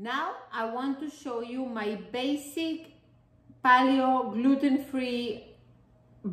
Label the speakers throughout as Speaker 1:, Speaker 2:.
Speaker 1: Now I want to show you my basic paleo gluten-free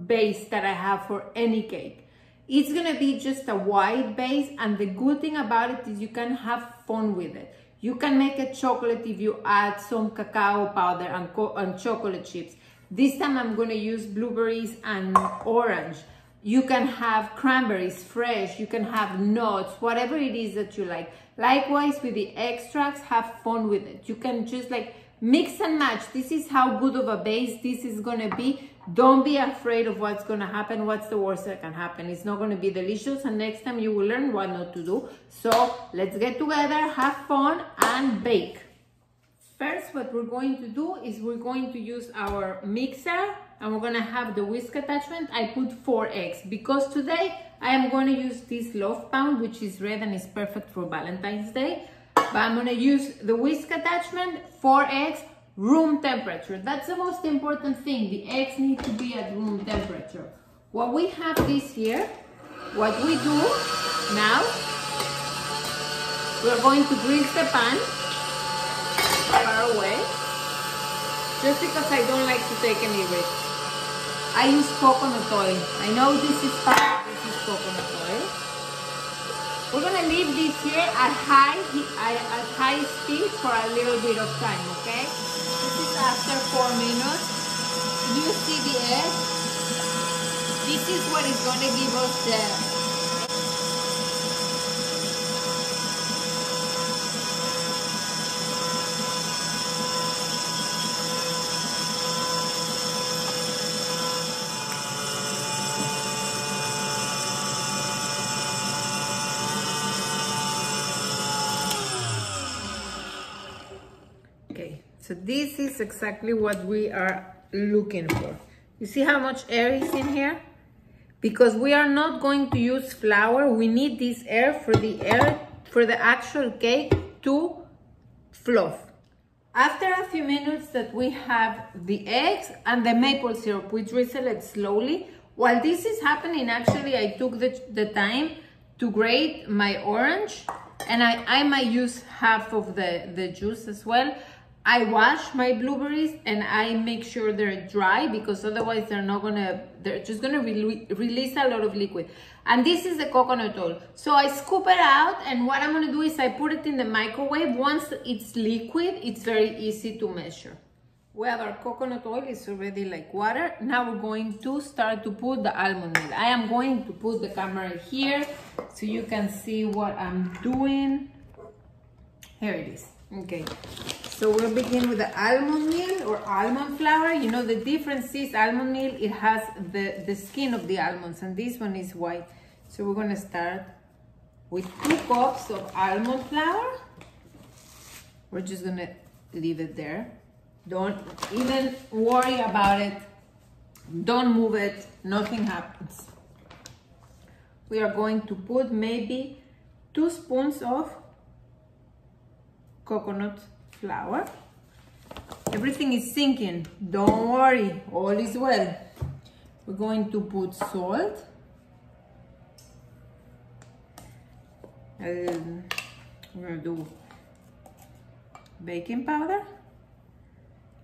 Speaker 1: base that I have for any cake. It's gonna be just a white base and the good thing about it is you can have fun with it. You can make a chocolate if you add some cacao powder and, and chocolate chips. This time I'm gonna use blueberries and orange. You can have cranberries fresh, you can have nuts, whatever it is that you like. Likewise with the extracts, have fun with it. You can just like mix and match. This is how good of a base this is gonna be. Don't be afraid of what's gonna happen. What's the worst that can happen? It's not gonna be delicious and next time you will learn what not to do. So let's get together, have fun and bake. First, what we're going to do is we're going to use our mixer and we're gonna have the whisk attachment. I put four eggs because today I am going to use this loaf pan, which is red and is perfect for Valentine's Day. But I'm to use the whisk attachment, four eggs, room temperature. That's the most important thing. The eggs need to be at room temperature. What we have this here, what we do now, we're going to grease the pan far away, just because I don't like to take any risks. I use coconut oil. I know this is fast coconut oil. We're gonna leave this here at high at high speed for a little bit of time, okay? This is after four minutes. You see the egg? This is what is gonna give us the So this is exactly what we are looking for. You see how much air is in here? Because we are not going to use flour, we need this air for the air, for the actual cake to fluff. After a few minutes that we have the eggs and the maple syrup, we drizzle it slowly. While this is happening, actually, I took the, the time to grate my orange and I, I might use half of the, the juice as well. I wash my blueberries and I make sure they're dry because otherwise they're not gonna, they're just gonna re release a lot of liquid. And this is the coconut oil. So I scoop it out and what I'm gonna do is I put it in the microwave. Once it's liquid, it's very easy to measure. Well, our coconut oil is already like water. Now we're going to start to put the almond meal. I am going to put the camera here so you can see what I'm doing. Here it is. Okay, so we'll begin with the almond meal or almond flour. You know, the difference is almond meal, it has the, the skin of the almonds and this one is white. So we're gonna start with two cups of almond flour. We're just gonna leave it there. Don't even worry about it. Don't move it, nothing happens. We are going to put maybe two spoons of coconut flour. Everything is sinking. Don't worry, all is well. We're going to put salt. And we're gonna do baking powder.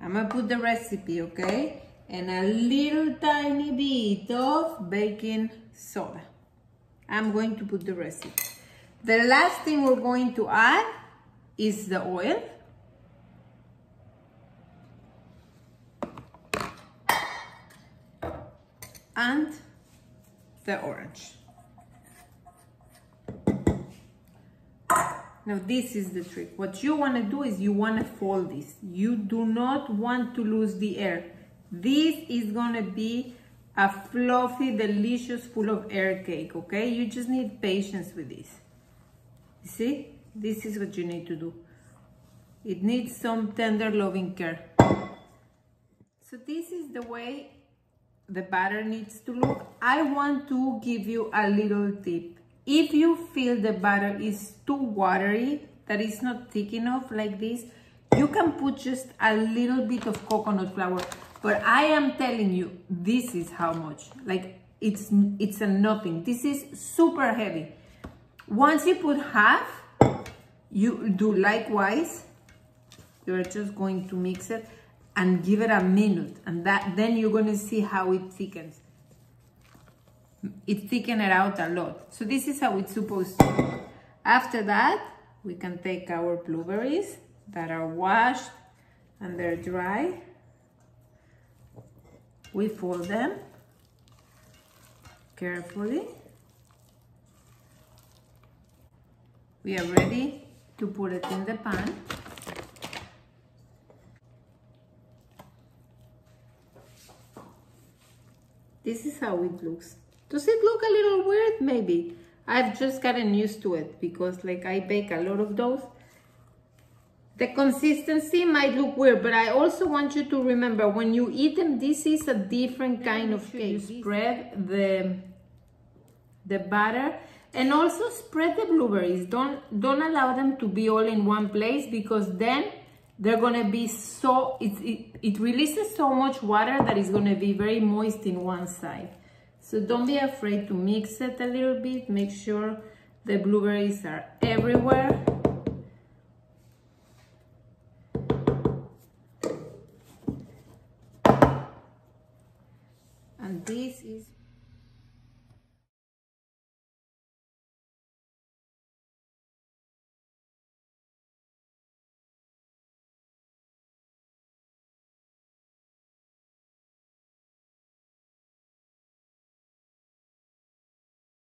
Speaker 1: I'm gonna put the recipe, okay? And a little tiny bit of baking soda. I'm going to put the recipe. The last thing we're going to add is the oil. and the orange. Now this is the trick. What you want to do is you want to fold this. You do not want to lose the air. This is going to be a fluffy, delicious, full of air cake, okay? You just need patience with this. See? This is what you need to do. It needs some tender loving care. So this is the way the batter needs to look. I want to give you a little tip. If you feel the batter is too watery, that is not thick enough like this, you can put just a little bit of coconut flour. But I am telling you, this is how much. Like, it's, it's a nothing. This is super heavy. Once you put half, you do likewise You're just going to mix it and give it a minute and that then you're going to see how it thickens. It thickens it out a lot. So this is how it's supposed to look. After that, we can take our blueberries that are washed and they're dry. We fold them carefully. We are ready to put it in the pan. This is how it looks. Does it look a little weird? Maybe. I've just gotten used to it because like I bake a lot of those. The consistency might look weird, but I also want you to remember when you eat them, this is a different kind of cake. You spread the, the butter and also spread the blueberries. Don't, don't allow them to be all in one place because then they're gonna be so, it, it, it releases so much water that it's gonna be very moist in one side. So don't be afraid to mix it a little bit. Make sure the blueberries are everywhere. And this is